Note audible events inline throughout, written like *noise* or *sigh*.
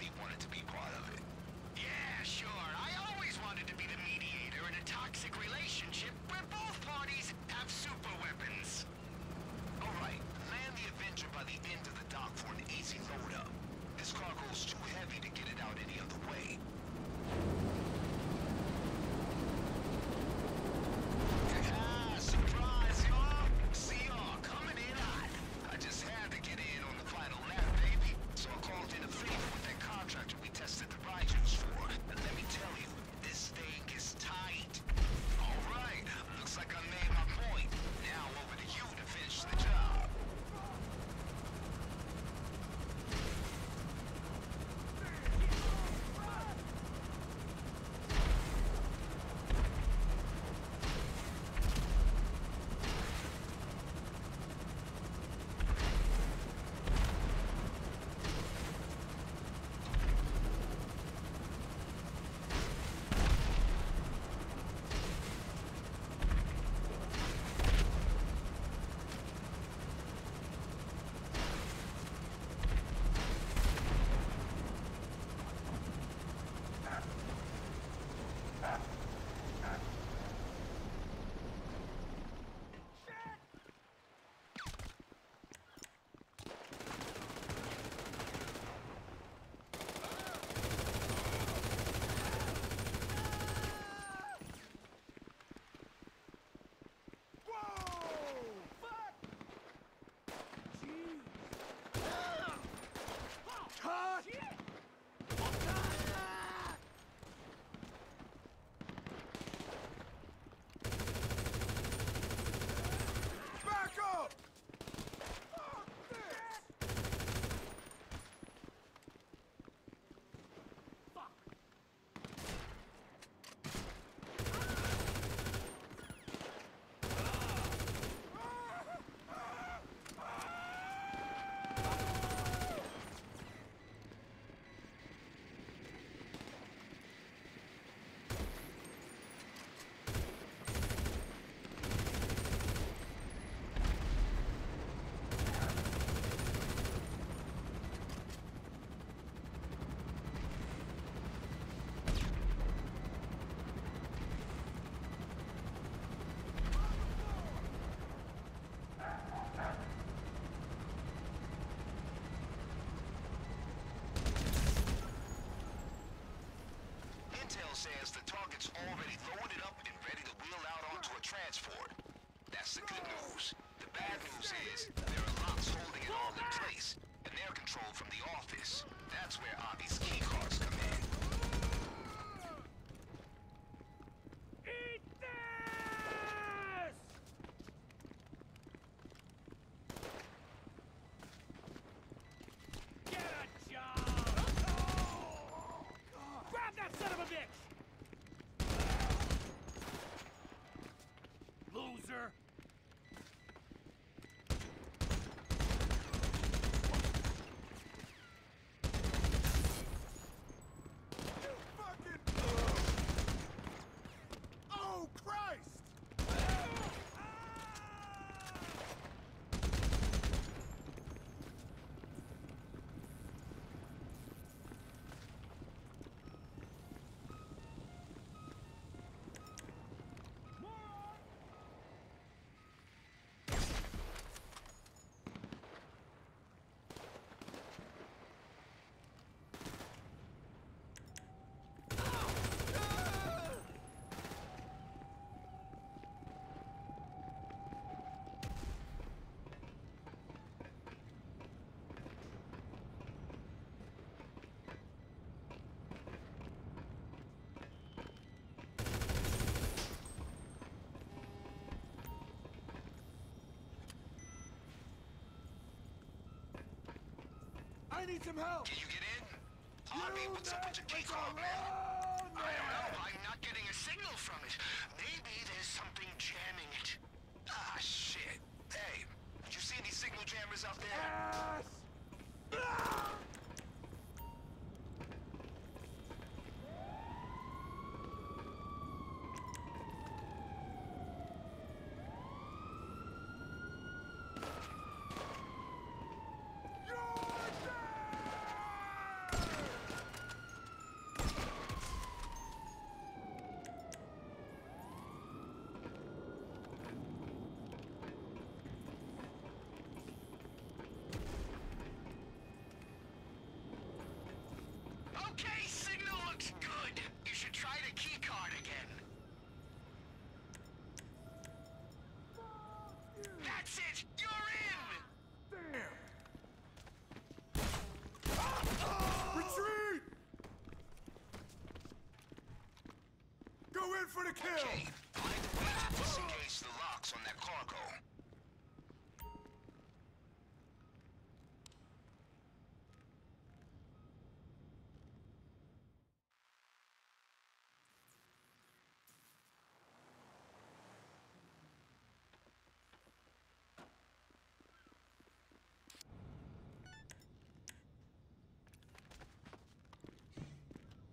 Harvey wanted to be part of it. Yeah, sure. I always wanted to be the mediator in a toxic relationship where both parties have super weapons. All right, land the Avenger by the end of the dock for an easy load-up. This cargo's too heavy to get it out any other way. Says the target's already loaded up and ready to wheel out onto a transport. That's the good news. The bad news is there are locks holding it all in place, and they're controlled from the office. That's where Avi's key cards come in. Eat this! Get a job! Grab that son of a bitch! Loser! You fucking... Oh, Christ! I need some help! Can you get in? Avi, what's up with your key card, man? I don't know. I'm not getting a signal from it. Maybe there's something jamming it. Ah, shit. Hey, did you see any signal jammers out there? Yes! Ah! In for the kill! Okay, to disengage the locks on that cargo.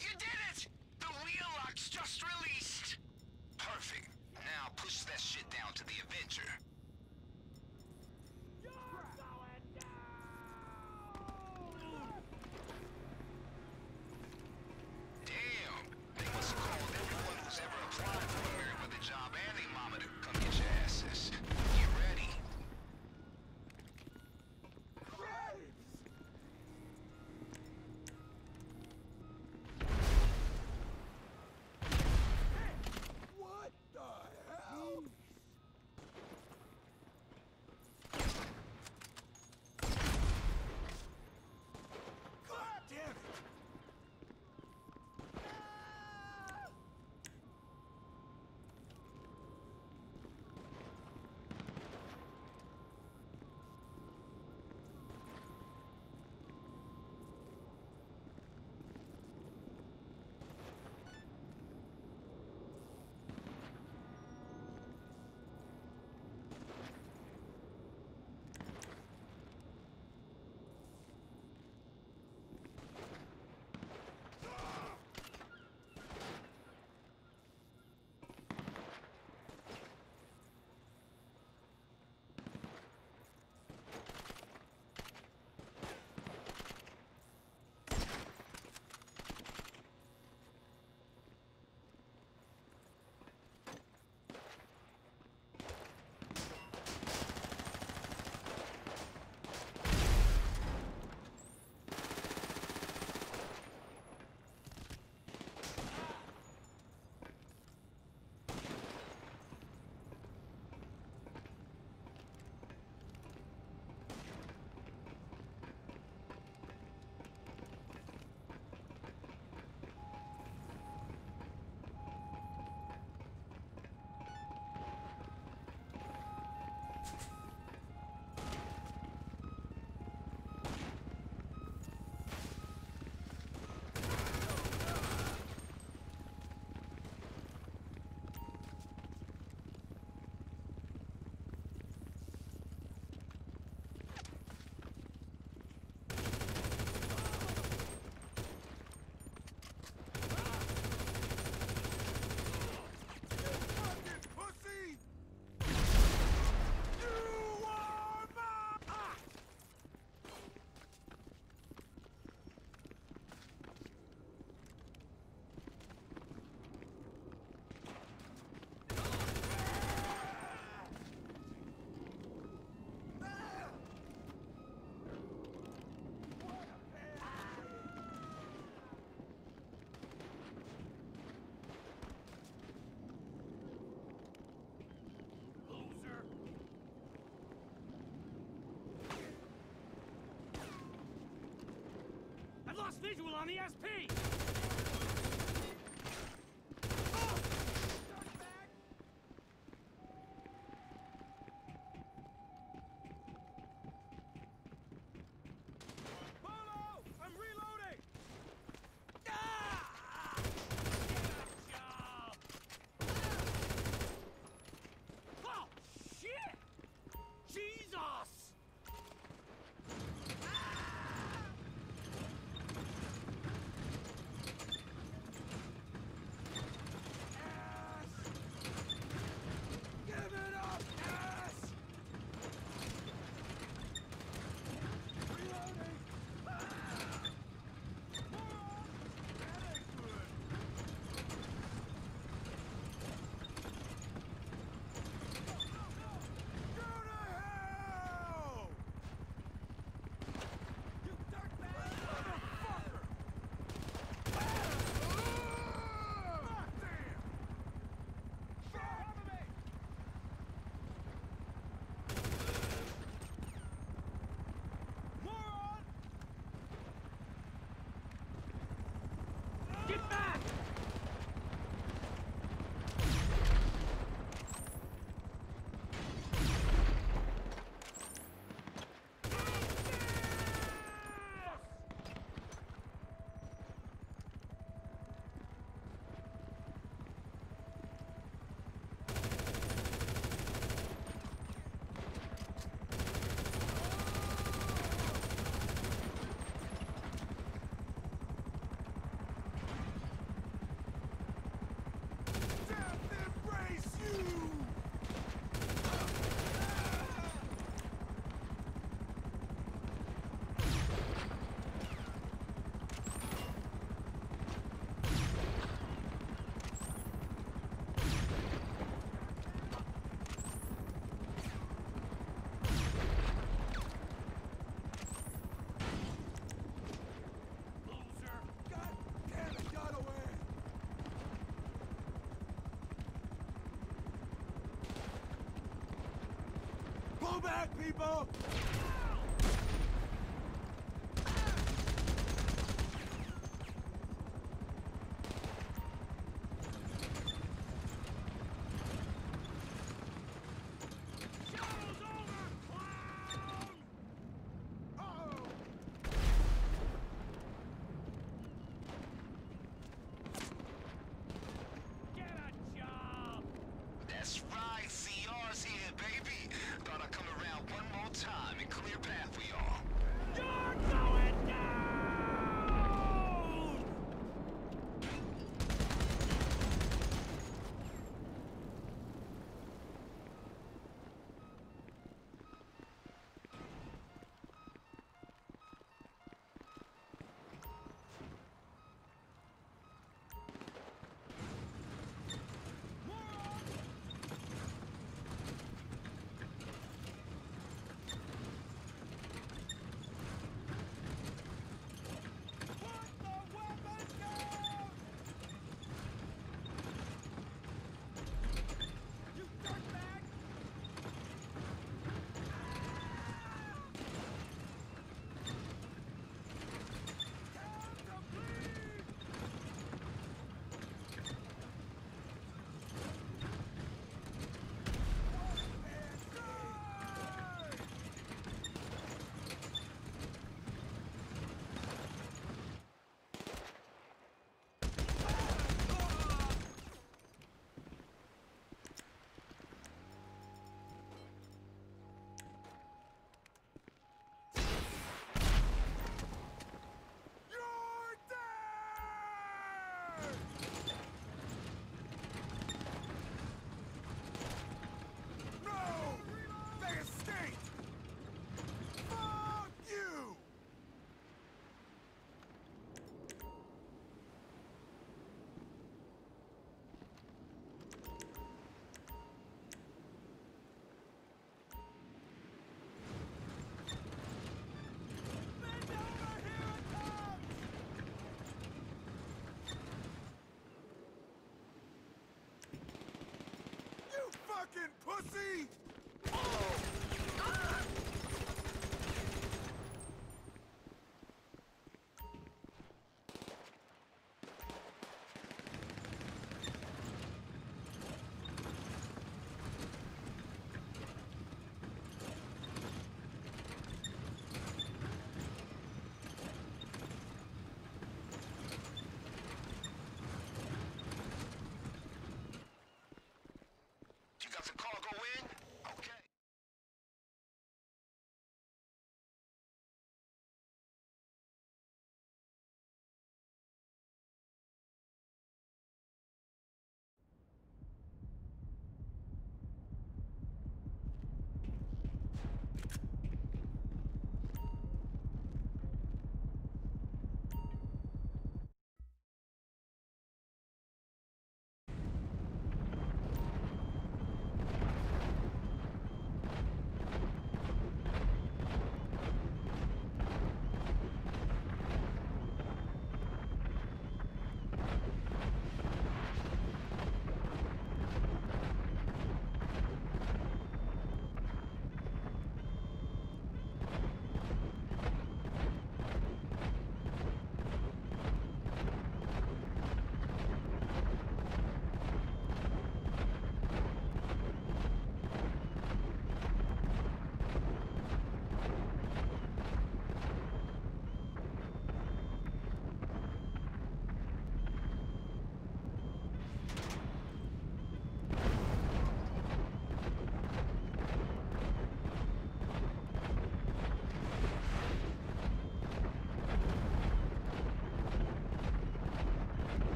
You did it! Just released! Perfect. Now push that shit down to the Avenger. I've lost visual on the SP! Fight back! Back, people! Oh! Job! That's right, fucking pussy!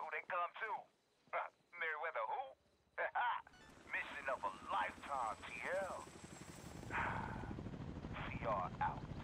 Who they come to? Huh, Merryweather who? *laughs* Mission of a lifetime, TL. CR *sighs* out.